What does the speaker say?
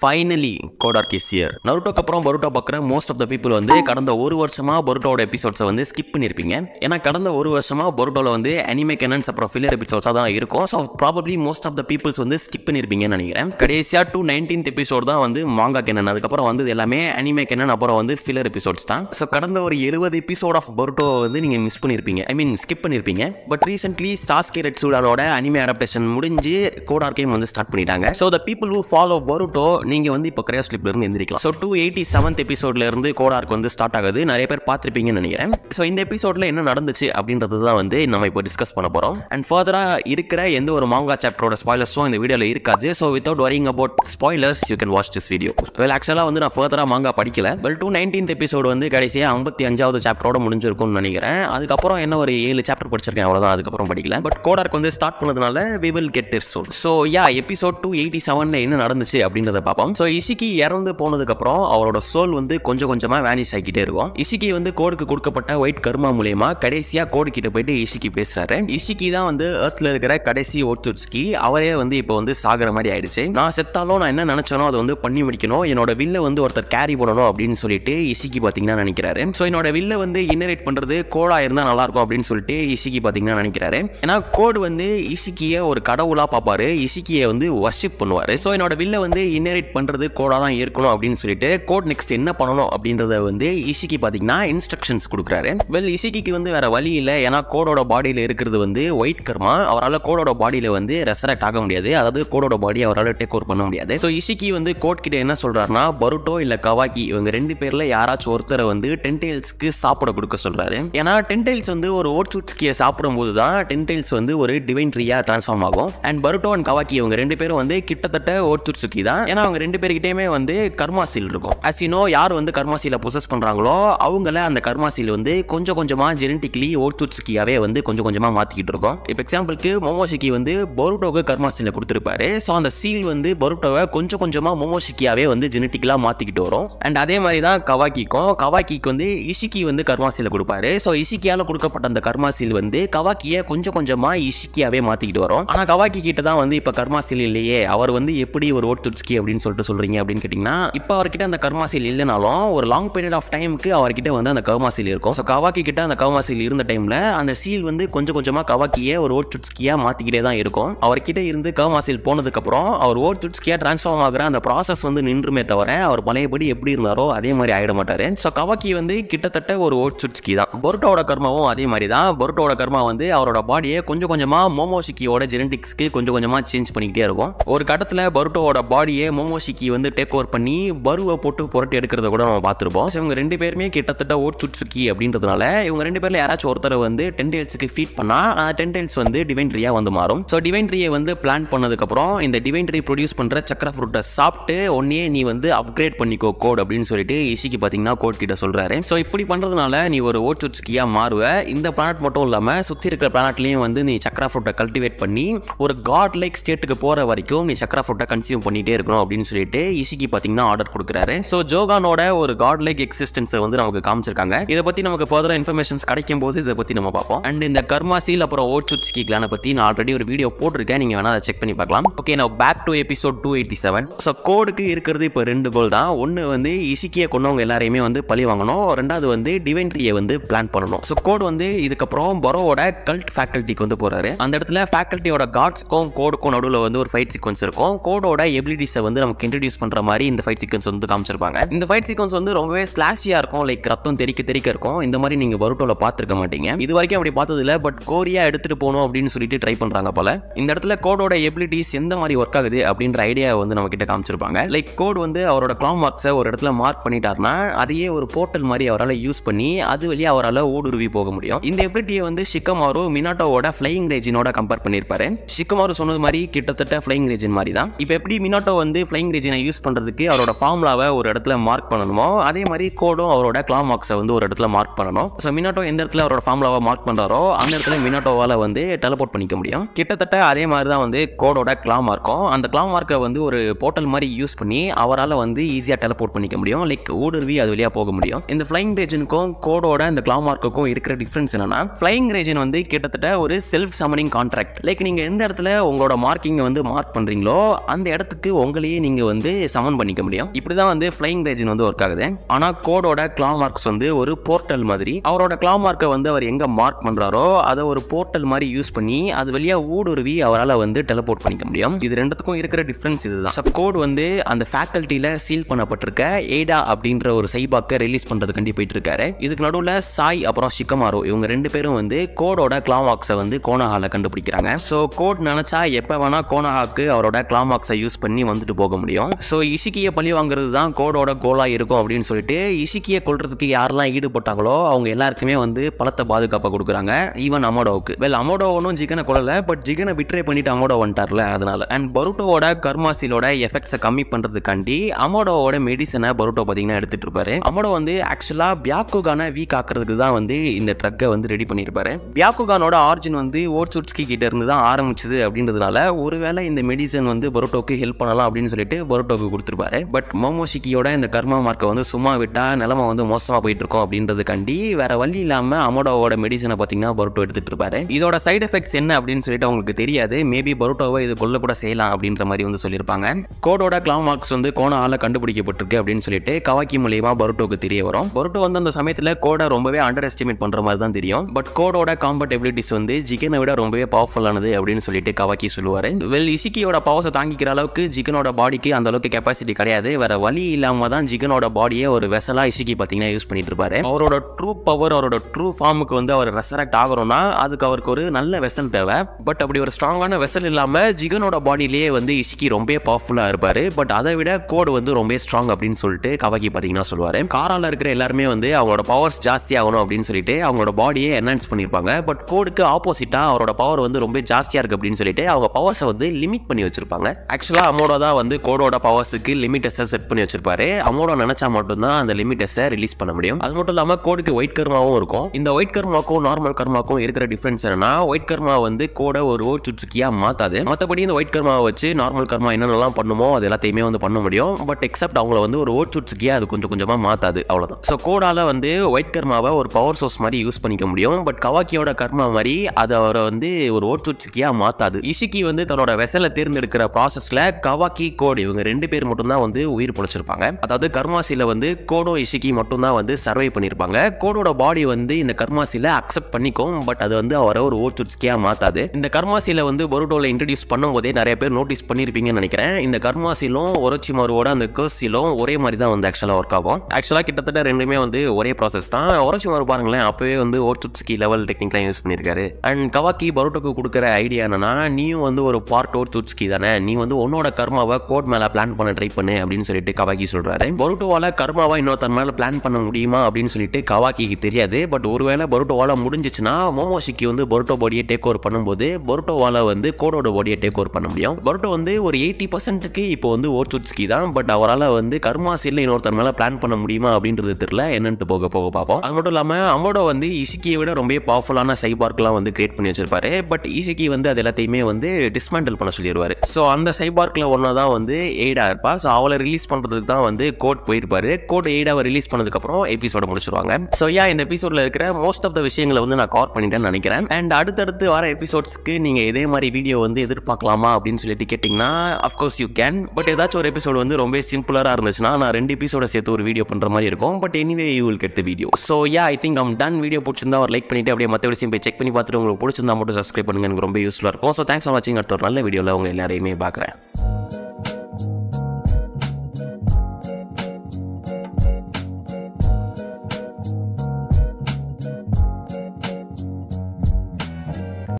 Finally code arc is here நருட்டோக்கு அப்புறம் Boruto பார்க்குற most of the people வந்து கடந்த ஒரு வருஷமாக பருட்டோட எபிசோட்ஸை வந்து ஸ்கிப் பண்ணியிருப்பீங்க ஏன்னா கடந்த ஒரு வருஷமாக பருட்டோவில் வந்து அனிமே கெனன்ஸ் அப்புறம் ஃபில்லர் எபிசோட்ஸாக தான் இருக்கும். So probably most of the peoples வந்து ஸ்கிப் பண்ணியிருப்பீங்கன்னு நினைக்கிறேன். கடைசியாக டூ நைன்டீன்த் எபிசோட் தான் வந்து மாங்கா கெனன் அதுக்கப்புறம் வந்து எல்லாமே அனிமே கெனன் அப்புறம் வந்து ஃபில்லர் எபிசோட்ஸ் தான். ஸோ கடந்த ஒரு எழுபது எபிசோட் ஆஃப் பரோட்டோ வந்து நீங்கள் மிஸ் பண்ணியிருப்பீங்க ஐ மீன் ஸ்கிப் பண்ணியிருப்பீங்க பட் ரீசென்ட்லி ஸ்டாஸ் ரெட் சூடாரோட அனிமே அடாப்டேஷன் முடிஞ்சு கோடார்க்கையும் வந்து ஸ்டார்ட் பண்ணிட்டாங்க. So the people who follow Boruto நீங்கள் வந்து இப்போ கிரையா ஸ்லிப்லேருந்து எந்திரிக்கலாம். ஸோ டூ எயிட்டி செவன்த் எபிசோட்லேருந்து கோடார்க் வந்து ஸ்டார்ட் ஆகுது. நிறைய பேர் பார்த்துருப்பீங்கன்னு நினைக்கிறேன். ஸோ இந்த எபிசோடில் என்ன நடந்துச்சு அப்படின்றது தான் வந்து நம்ம இப்போ டிஸ்கஸ் பண்ண போகிறோம் அண்ட் ஃபர்தராக இருக்கிற எந்த ஒரு மாங்கா சாப்டரோட ஸ்பாய்லர்ஸும் இந்த வீடியோவில் இருக்காது. So without worrying about spoilers you can watch this video well ஆக்சுவலாக வந்து நான் ஃபர்தராக மாங்கா படிக்கல. வெல் டூ நைன்டீன்த் எபிசோடு வந்து கடைசியாக ஐம்பத்தி அஞ்சாவது சாப்டரோட முடிஞ்சிருக்கும்னு நினைக்கிறேன். அதுக்கப்புறம் என்ன ஒரு ஏழு சாப்டர் படிச்சிருக்கேன் அவ்வளோதான் அதுக்கப்புறம் படிக்கல. பட் கோடார்க் வந்து ஸ்டார்ட் பண்ணதுனால we will get their soul so yeah episode two eighty செவனில் என்ன நடந்துச்சு அப்படின்றத பார்ப்போம் ஸோ இசிக்கி இறந்து போனதுக்கப்புறம் அவரோட சோல் வந்து கொஞ்சம் கொஞ்சமாக வேனிஷ் ஆகிக்கிட்டே இருக்கும். இசிக்கி வந்து கோடுக்கு கொடுக்கப்பட்ட ஒயிட் கர்மா மூலியமா கடைசியாக கோடு கிட்ட போயிட்டு இசிக்கி பேசுறாரு. இசிக்கி தான் வந்து ஏர்த்தில் இருக்கிற கடைசி ஓட்சுட்ஸ்கி அவரே வந்து இப்போ வந்து சாகிற மாதிரி ஆயிடுச்சு. நான் செத்தாலும் நான் என்ன நினைச்சனோ அதை வந்து பண்ணி முடிக்கணும். என்னோட வில்ல வந்து ஒருத்தர் கேரி பண்ணணும் அப்படின்னு சொல்லிட்டு இசிக்கி பார்த்தீங்கன்னா நினைக்கிறாரு. ஸோ என்னோட வில்ல வந்து இன்னரேட் பண்ணுறது கோடாக இருந்தால் நல்லா இருக்கும் அப்படின்னு சொல்லிட்டு இசிக்கி பார்த்தீங்கன்னா நினைக்கிறாரு. ஏன்னா கோடு வந்து இசிக்கியை ஒரு கடவுளாக பார்ப்பாரு இசிக்கியை வந்து வர்ஷிப் பண்ணுவார். ஸோ என்னோட வில்ல வந்து இன்னரேட் பண்ணுறது கோடாக தான் இருக்கணும் அப்படின்னு சொல்லிட்டு கோட் நெக்ஸ்ட் என்ன பண்ணணும் அப்படின்றத வந்து இஷிக்கி பார்த்தீங்கன்னா இன்ஸ்ட்ரக்ஷன்ஸ் கொடுக்குறாரு. வெல் இஷிக்கிக்கு வந்து வேற வழி இல்லை. ஏன்னா கோடோட பாடியில் இருக்கிறது வந்து ஒயிட் கர்மா. அவரால் கோடோட பாடியில் வந்து ரெசரக்ட் ஆக முடியாது. அதாவது கோடோட பாடி அவரால் டேக் ஓவர் பண்ண முடியாது. ஸோ இசிக்கி வந்து கோட் கிட்ட என்ன சொல்கிறாருன்னா பருட்டோ இல்லை கவாக்கி இவங்க ரெண்டு பேரில் யாராச்சும் ஒருத்தரை வந்து டென்டைல்ஸ்க்கு சாப்பிட கொடுக்க சொல்கிறாரு ஏன்னா டென்டைல்ஸ் வந்து ஒரு ஓட்சுட்ஸ்கியை சாப்பிடும் போது தான் டென்டைல்ஸ் வந்து ஒரு டிவைன் ட்ரீயாக ட்ரான்ஸ்ஃபார்ம் ஆகும். அண்ட் பருட்டோ அண்ட் கவாக்கி இவங்க ரெண்டு பேரும் வந்து கிட்டத்தட்ட ஓட்சுட்ஸுக்கி தான் ஏன்னா அவங்க ரெண்டு பேர்கிட்டயுமே வந்து கர்மாசீல் இருக்கும். ஆஸ் யார் வந்து கர்மாசீல பொசஸ் பண்றாங்களோ அவங்கள அந்த கர்மாசீல் வந்து கொஞ்சம் கொஞ்சமா ஜெனட்டிக்லி ஓட்சுட்ஸ்கியாவே வந்து கொஞ்சம் கொஞ்சமா மாத்திக்கிட்டு இருக்கும். இப்போ எக்ஸாம்பிளுக்கு மோமோஷிக்கி வந்து பருட்டோக்கு கர்மாசீல கொடுத்துருப்பாரு. ஸோ அந்த சீல் வந்து பொருட்டோவை கொஞ்சம் கொஞ்சமா மோமோஷிக்கியாவே வந்து ஜெனட்டிக்கலா மாத்திக்கிட்டு வரும். அண்ட் அதே மாதிரி தான் கவாக்கிக்கும் கவாக்கிக்கு வந்து இஷிக்கி வந்து கர்மாசீல கொடுப்பாரு. ஸோ இஷிக்கியால கொடுக்கப்பட்ட அந்த கர்மாசீல் வந்து கவாக்கியை கொஞ்சம் கொஞ்சமா இஷிக்கியாவே மாத்திக்கிட்டு வரும். ஆனா கவாக்கி கிட்ட தான் வந்து இப்போ கர்மாசீல் இல்லையே. அவர் வந்து எப்படி ஒரு ஓட்சுட்ஸ்கி அப்படின்னு சொல்லிட்டு சொல்கிறீங்க அப்படின்னு கேட்டிங்கன்னா இப்போ அவர்கிட்ட அந்த கர்மாசீல் இல்லைனாலும் ஒரு லாங் பீரியட் ஆஃப் டைமுக்கு அவர்கிட்ட வந்து அந்த கர்மாசீல் இருக்கும். ஸோ கவாக்கி கிட்ட அந்த கர்மாசீல் இருந்த டைமில் அந்த சீல் வந்து கொஞ்சம் கொஞ்சமாக கவாக்கியை ஒரு ஓட் சுட்ஸ்கியாக மாற்றிக்கிட்டே தான் இருக்கும். அவர்கிட்ட இருந்து கர்மாசீல் போனதுக்கப்புறம் அவர் ஓட் சுட்ஸ்கியாக ட்ரான்ஸ்ஃபார்ம் ஆகிற அந்த ப்ராசஸ் வந்து நின்றுமே தவிர அவர் பழையபடி எப்படி இருந்தாரோ அதே மாதிரி ஆகிட மாட்டார். ஸோ கவாக்கி வந்து கிட்டத்தட்ட ஒரு ஓட் சுட்ஸ்கி தான். பொருட்டோட கர்மாவும் அதே மாதிரி தான். பொருட்டோட கர்மா வந்து அவரோட பாடியை கொஞ்சம் கொஞ்சமாக மோமோசிக்கியோட ஜெனடிக்ஸ்க்கு கொஞ்சம் கொஞ்சமாக சேஞ்ச் பண்ணிக்கிட்டே இருக்கும். ஒரு கட்டத்தில் பருட்டோட பாடியை மோமோஷிக்கி வந்து டேக் ஓவர் பண்ணி பருவை போட்டு புரட்டி எடுக்கிறத கூட நம்ம பார்த்துருப்போம். ஸோ இவங்க ரெண்டு பேருமே கிட்டத்தட்ட ஓட்சுட்சுக்கி அப்படின்றதுனால இவங்க ரெண்டு பேரில் யாராச்சும் ஒருத்தர் வந்து டென்டைல்ஸுக்கு ஃபீட் பண்ணால் டென் டென்டைல்ஸ் வந்து டிவைன் ட்ரீயா வந்து மாறும். ஸோ டிவைன் ட்ரீயை வந்து பிளான் பண்ணதுக்கப்புறம் இந்த டிவைன் ட்ரீ ப்ரொடியூஸ் பண்ணுற சக்கர ஃப்ரூட்டை சாப்பிட்டு ஒன்னே நீ வந்து அப்கிரேட் பண்ணிக்கோ கோட் அப்படின்னு சொல்லிட்டு இசிக்கு பார்த்தீங்கன்னா கோட் கிட்ட சொல்கிறாரு ஸோ இப்படி பண்ணுறதுனால நீ ஒரு ஓட்சுட்சுக்கியா மாறுவ. இந்த பிளானட் மட்டும் இல்லாமல் சுற்றி இருக்கிற பிளானட்லேயும் வந்து நீ சக்கரா ஃப்ரூட்டை கல்டிவேட் பண்ணி ஒரு காட் லைக் ஸ்டேட்டுக்கு போகிற வரைக்கும் நீ சக்கரா ஃப்ரூட்டை கன்சியூம் பண்ணிட்டே இருக்கணும் அப்படின்னு சொல்லிட்டு இசிக்கு பார்த்தீங்கன்னா ஆர்டர் கொடுக்குறாரு. ஸோ ஜோகானோட ஒரு காட் லைக் எக்ஸிஸ்டன்ஸை வந்து நமக்கு காமிச்சிருக்காங்க. இதை பத்தி நமக்கு ஃபர்தர் இன்ஃபர்மேஷன்ஸ் கிடைக்கும் போது இதை பத்தி நம்ம பார்ப்போம். அண்ட் இந்த கர்மாசீல் அப்புறம் ஓட்சுட்சுக்கி கிளானை பத்தி நான் ஆல்ரெடி ஒரு வீடியோ போட்டிருக்கேன். நீங்க வேணா அதை செக் பண்ணி பார்க்கலாம். ஓகே நான் back to episode two eighty seven so கோடுக்கு இருக்கிறது இப்போ ரெண்டு கோல் தான். ஒன்று வந்து இசிக்கியை கொண்டவங்க எல்லாரையுமே வந்து பழி வாங்கணும். ரெண்டாவது வந்து டிவென்ட்ரியை வந்து பிளான் பண்ணணும். ஸோ கோடு வந்து இதுக்கப்புறம் பரோவோட கல்ட் ஃபேக்கல்ட்டிக்கு வந்து போறாரு. அந்த இடத்துல ஃபேக்கல்ட்டியோட காட்ஸ்க்கும் கோடுக்கும் நடுவில் வந்து ஒரு ஃபைட் சீக்வன்ஸ் இருக்கும். கோடோட எபிலிட்டிஸை வந்து நமக்கு இன்ட்ரடியூஸ் பண்ற மாதிரி இந்த ஃபைட் சீக்வன்ஸ் வந்து காமிச்சிருப்பாங்க. இந்த ஃபைட் சீக்வன்ஸ் வந்து ரொம்பவே ஸ்லாஷியாக இருக்கும். லைக் ரத்தம் தெரிக்க தெறிக்க இருக்கும். இந்த மாதிரி நீங்க பருட்டோவில் பார்த்துருக்க மாட்டீங்க. இது வரைக்கும் அப்படி பார்த்தது இல்லை பட் கோரியா எடுத்துட்டு போகணும் அப்படின்னு சொல்லிட்டு ட்ரை பண்ணுறாங்க போல. இந்த இடத்துல கோடோட எபிலிட்டிஸ் எந்த மாதிரி ஒர்க் ஆகுது அப்படின்ற ஐடியா வந்து நம்ம கிட்ட காமிச்சிருப்பாங்க. லைக் கோட் வந்து அவரோட க்ளாம் மார்க்ஸை ஒரு இடத்துல மார்க் பண்ணிட்டாருன்னா அதையே ஒரு போர்ட்டல் மாதிரி அவரால் யூஸ் பண்ணி அது வழியாக அவரால் ஊடுருவி போக முடியும். இந்த எபிலிட்டியை வந்து ஷிக்கமாரு மினாட்டோவோட ஃப்ளைங் ரேஜினோட கம்பேர் பண்ணியிருப்பாரு ஷிக்கமாரு சொன்னது மாதிரி கிட்டத்தட்ட ஃப்ளைங் ரேஜின் மாதிரி தான். இப்போ எப்படி மினாட்டோ வந்து ஃப்ளைங் ரேஜினை யூஸ் பண்ணுறதுக்கு அவரோட ஃபார்முலாவை ஒரு இடத்துல மார்க் பண்ணணுமோ அதே மாதிரி கோடும் அவரோட கிளாமாக்ஸை மார்க்ஸை வந்து ஒரு இடத்துல மார்க் பண்ணணும். ஸோ மினாட்டோ எந்த இடத்துல அவரோட ஃபார்முலாவை மார்க் பண்ணுறாரோ அந்த இடத்துல மினாட்டோவால் வந்து டெலபோர்ட் பண்ணிக்க முடியும். கிட்டத்தட்ட அதே மாதிரி தான் வந்து கோடோட கிளா மார்க்கும் அந்த கிளா மார்க்கை வந்து ஒரு போர்ட்டல் மாதிரி யூஸ் பண்ணி அவரால் வந்து ஈஸியாக டெலபோர்ட் பண்ணிக்க முடியும். லைக் ஊடுருவி அது வழியாக போக முடியும். இந்த ஃப்ளைங் ரேஜனுக்கும் கோடோட இந்த கிளா மார்க்குக்கும் இருக்கிற டிஃப்ரென்ஸ் என்னன்னா ஃப்ளைங் ரேஜன் வந்து கிட்டத்தட்ட ஒரு செல்ஃப் சமனிங் கான்ட்ராக்ட் லைக் நீங்கள் எந்த இடத்துல உங்களோட மார்க்கிங்கை வந்து மார்க் பண்ணுறீங்களோ அந்த இடத்துக்கு உங்களையே நீங்கள் வந்து சமன் பண்ணிக்க முடியும். இப்படி தான் வந்து ஃப்ளைங் ரேஜின் வந்து ஒர்க் ஆகுது. ஆனால் கோடோட கிளா மார்க்ஸ் வந்து ஒரு போர்ட்டல் மாதிரி. அவரோட கிளா மார்க்கை வந்து அவர் எங்கே மார்க் பண்ணுறாரோ அதை ஒரு போர்ட்டல் மாதிரி யூஸ் பண்ணி அது வழியாக ஊடுருவி அவரால் வந்து டெலபோர்ட் பண்ணிக்க முடியும். இது ரெண்டுத்துக்கும் இருக்கிற டிஃப்ரென்ஸ் இதுதான். ஸோ கோட் வந்து அந்த ஃபேக்கல்ட்டியில் சீல் பண்ணப்பட்டிருக்க ஏடா அப்படின்ற ஒரு சைபாக்கை ரிலீஸ் பண்ணுறதுக்காண்டி போயிட்டு இருக்காரு இதுக்கு நடுவில் சாய் அப்புறம் ஷிக்கமாரோ இவங்க ரெண்டு பேரும் வந்து கோடோட கிளாமாக்ஸை வந்து கோனஹால கண்டுபிடிக்கிறாங்க. ஸோ கோட் நினச்சா எப்போ வேணால் கோனஹாக்கு அவரோட கிளாமாக்ஸை யூஸ் பண்ணி வந்துட்டு போக முடியும். ஸோ இசுக்கியை பழி வாங்குறது தான் கோடோட கோலாக இருக்கும் அப்படின்னு சொல்லிட்டு இசுக்கியை கொள்றதுக்கு யாரெல்லாம் ஈடுபட்டாங்களோ அவங்க எல்லாருக்குமே வந்து பலத்தை பாதுகாப்பாக கொடுக்குறாங்க. ஈவன் அமோடோவுக்கு. வெல் அமோடோ ஒன்றும் ஜிகனை கொள்ளலை பட் ஜிகனை விட்ரே பண்ணிட்டு அமோடோ வந்துட்டார்ல அதனால. அண்ட் பருட்டோவோட கர்மாசிலோட எஃபெக்ட்ஸை கம்மி பண்ணுறதுக்காண்டி அமோடோவோட மெடிசனை பருட்டோ பார்த்தீங்கன்னா எடுத்துட்டு இருப்பாரு. அமோடோ வந்து ஆக்சுவலாக பியாக்குகான வீக் ஆக்குறதுக்கு தான் வந்து இந்த ட்ரக்கை வந்து ரெடி பண்ணியிருப்பாரு பியாக்குகானோட ஆர்ஜின் வந்து ஓட்சுட்ஸ்கி கிட்ட இருந்து தான் ஆரம்பிச்சது அப்படின்றதுனால ஒருவேளை இந்த மெடிசன் வந்து பரோட்டோக்கு ஹெல்ப் பண்ணலாம் அப்படின்னு சொல்லிட்டு பரோட்டோக்கு கொடுத்துருப்பாரு. பட் மோமோஷிக்கியோட இந்த கர்மா மார்க்கை வந்து சும்மா விட்டால் நிலமை வந்து மோசமாக போயிட்டு இருக்கோம் அப்படின்றதுக்காண்டி வேற வழி இல்லாமல் அமோடோவோட மெடிசனை பார்த்தீங்கன்னா பரோட்டோ எடுத்துட்டு இருப்பாரு. இதோட சைடு எஃபெக்ட்ஸ் என்ன அப்படின்னு சொல்லிட்டு அவங்களுக்கு தெரியாது. மேபி பரோட்டோவை இது கொல்ல கூட செய்யலாம் அப்படின்ற மாதிரி வந்து சொல்லியிருப்பாங்க. கோடோட கிளாம் மார்க்ஸ் வந்து கோனால கண்டுபிடிக்கப்பட்டிருக்கு அப்படின்னு சொல்லிட்டு கவாக்கி மூலியமா பரோட்டோக்கு தெரிய வரும். பரோட்டோ வந்து அந்த சமயத்தில் கோடை ரொம்பவே அண்டர் எஸ்டிமேட் பண்ற மாதிரி தான் தெரியும். பட் கோடோட காம்பட்டபிலிட்டிஸ் வந்து ஜிகனை விட ரொம்பவே பவர்ஃபுல்லானது அப்படின்னு சொல்லிட்டு கவாக்கி சொல்லுவார். வெல் இசிக்கியோட பவர்ஸை தாங்கிக்கிற அளவுக்கு ஜிகனோட பாடிக்கு அந்த அளவுக்கு கெப்பாசிட்டி கிடையாது. வேற வழி இல்லாமல் தான் ஜிகனோட பாடியை ஒரு வெசலாக இசுக்கி பார்த்தீங்கன்னா யூஸ் பண்ணிட்டு இருப்பாரு. அவரோட ட்ரூ பவர் அவரோட ட்ரூ ஃபார்முக்கு வந்து அவர் ரெசரக்ட் ஆகிறோம்னா அதுக்கு அவருக்கு ஒரு நல்ல வெசல் தேவை. பட் அப்படி ஒரு ஸ்ட்ராங்கான வெசல் இல்லாமல் ஜிகனோட பாடியிலேயே வந்து இசுக்கி ரொம்ப பவர்ஃபுல்லாக இருப்பார். பட் அதை விட கோடு வந்து ரொம்ப ஸ்ட்ராங் அப்படின்னு சொல்லிட்டு கவாக்கி பார்த்தீங்கன்னா சொல்லுவார். காரால இருக்கிற எல்லாருமே வந்து அவங்களோட பவர்ஸ் ஜாஸ்தி ஆகணும் அப்படின்னு சொல்லிட்டு அவங்களோட பாடியை என்ஹான்ஸ் பண்ணியிருப்பாங்க பட் கோடுக்கு ஆப்போசிட்டாக அவரோட பவர் வந்து ரொம்ப ஜாஸ்தியாக இருக்குது அப்படின்னு சொல்லிட்டு அவங்க பவர்ஸை வந்து லிமிட் பண்ணி வச்சிருப்பாங்க. ஆக்சுவலாக அமோடோ தான் வந்து கோடோட பவர்ஸுக்கு லிமிட்டஸை செட் பண்ணி வச்சிருப்பாரு. அமோடோ நினைச்சா மட்டும்தான் அந்த லிமிட்டஸை ரிலீஸ் பண்ண முடியும். அது மட்டும் இல்லாம கோடுக்கு ஒயிட் கர்மாவும் இருக்கும். இந்த ஒயிட் கர்மாக்கும் நார்மல் கர்மாக்கும் இருக்கிற டிஃபரன்ஸ் என்னன்னா ஒயிட் கர்மா வந்து கோடை ஒரு ஓ சுட்சுக்கியாக மாற்றாது மற்றபடி இந்த ஒயிட் கர்மாவை வச்சு நார்மல் கர்மா என்னென்னலாம் பண்ணுமோ அது எல்லாத்தையுமே வந்து பண்ண முடியும். பட் எக்ஸப்ட் அவங்கள வந்து ஒரு ஓட் சுட்சுக்கியாக அது கொஞ்சம் கொஞ்சமா மாற்றாது அவ்வளோதான் ஸோ கோடால வந்து ஒயிட் கர்மாவை ஒரு பவர் சோர்ஸ் மாதிரி யூஸ் பண்ணிக்க முடியும். பட் கவாக்கியோட கர்மா மாதிரி அதை அவரை வந்து ஒரு ஓட் சுட்சுக்கியாக மாற்றாது இஷிக்கி வந்து தன்னோட வெசலை தேர்ந்தெடுக்கிற ப்ராசஸ்ல கவாக்கி கோ கோட் இவங்க ரெண்டு பேர் மட்டும்தான் வந்து உயிர் பொழைச்சிருப்பாங்க. அதாவது கர்மாசியில் வந்து கோடோ இசிக்கி மட்டும்தான் வந்து சர்வை பண்ணியிருப்பாங்க கோடோட பாடி வந்து இந்த கர்மாசியில் அக்செப்ட் பண்ணிக்கும் பட் அது வந்து அவரை ஒரு ஓச்சுக்கியாக மாற்றாது இந்த கர்மாசியில் வந்து பொருட்டோல இன்ட்ரடியூஸ் பண்ணும்போதே நிறைய பேர் நோட்டீஸ் பண்ணியிருப்பீங்கன்னு நினைக்கிறேன். இந்த கர்மாசிலும் ஒரோச்சிமாரோட அந்த கர்சிலும் ஒரே மாதிரி தான் வந்து ஆக்சுவலாக ஒர்க் ஆகும். ஆக்சுவலாக கிட்டத்தட்ட ரெண்டுமே வந்து ஒரே ப்ராசஸ் தான். ஒரோச்சிமாரு பாருங்களேன் அப்போவே வந்து ஓச்சுட்ஸ்கி லெவல் டெக்னிக்லாம் யூஸ் பண்ணியிருக்காரு அண்ட் கவாக்கி பரோட்டோக்கு கொடுக்குற ஐடியா என்னன்னா நீயும் வந்து ஒரு பார்ட் ஓச்சுட்ஸ்கி தானே. நீ வந்து உன்னோட கர்மாவை கோட் மேலே பிளான் பண்ண ட்ரை பண்ணு அப்படின்னு சொல்லிட்டு கவாக்கி சொல்றாரு. பொருட்டோவால கர்மாவா இன்னொருத்தன் மேலே பிளான் பண்ண முடியுமா அப்படின்னு சொல்லிட்டு கவாக்கிக்கு தெரியாது. பட் ஒருவேளை பருட்டோவால முடிஞ்சிச்சுன்னா மோமோஷிக்கு வந்து பொருட்டோ பாடியை டேக் ஓவர் பண்ணும்போது பருட்டோவால வந்து கோடோட பாடியை டேக் ஓவர் பண்ண முடியும். பொருட்டோ வந்து ஒரு எயிட்டி பர்சன்ட்டுக்கு இப்போ வந்து ஓச்சுட்ஸ்கி தான். பட் அவரால் வந்து கர்மாசியில் இன்னொருத்தர் மேலே பிளான் பண்ண முடியுமா அப்படின்றது தெரியல. என்னன்ட்டு போக போக பார்ப்போம். அது மட்டும் இல்லாமல் அமோடோ வந்து இசுக்கியை விட ரொம்ப பவர்ஃபுல்லான சைபார்க்லாம் வந்து கிரியேட் பண்ணி வச்சிருப்பாரு. பட் இசுக்கி வந்து அது எல்லாத்தையுமே வந்து டிஸ்மேண்டில் பண்ண சொல்லிடுவாரு ஸோ அந்த சைபார்க்கில் ஒன்றா தான் வந்து வந்து எய்டா இருப்பா. ஸோ அவளை ரிலீஸ் பண்ணுறதுக்கு தான் வந்து கோட் போயிருப்பாரு. கோட் எய்டாவை ரிலீஸ் பண்ணதுக்கப்புறம் எபிசோட முடிச்சிருவாங்க. ஸோ யா இந்த எபிசோடில் இருக்கிற மோஸ்ட் ஆஃப் த விஷயங்களை வந்து நான் கவர் பண்ணிட்டேன்னு நினைக்கிறேன். அண்ட் அடுத்தடுத்து வர எபிசோட்ஸ்க்கு நீங்கள் இதே மாதிரி வீடியோ வந்து எதிர்பார்க்கலாமா அப்படின்னு சொல்லிட்டு கேட்டிங்கன்னா அஃப்கோர்ஸ் யூ கேன் பட் ஏதாச்சும் ஒரு எபிசோடு வந்து ரொம்ப சிம்பிளாக இருந்துச்சுன்னா நான் ரெண்டு எபிசோட சேர்த்து ஒரு வீடியோ பண்ணுற மாதிரி இருக்கும். But anyway you will get the video so yeah I think I'm done video பிடிச்சிருந்தா ஒரு லைக் பண்ணிட்டு அப்படியே மற்ற விஷயம் போய் செக் பண்ணி பார்த்துட்டு உங்களுக்கு பிடிச்சிருந்தா மட்டும் சப்ஸ்கிரைப் பண்ணுங்க. எனக்கு ரொம்ப யூஸ்ஃபுல்லாக இருக்கும். ஸோ தேங்க்ஸ் ஃபார் வாட்சிங் அடுத்த ஒரு நல்ல வீடியோவில் உங்கள் எல்லாரையுமே பார்க்குறேன்.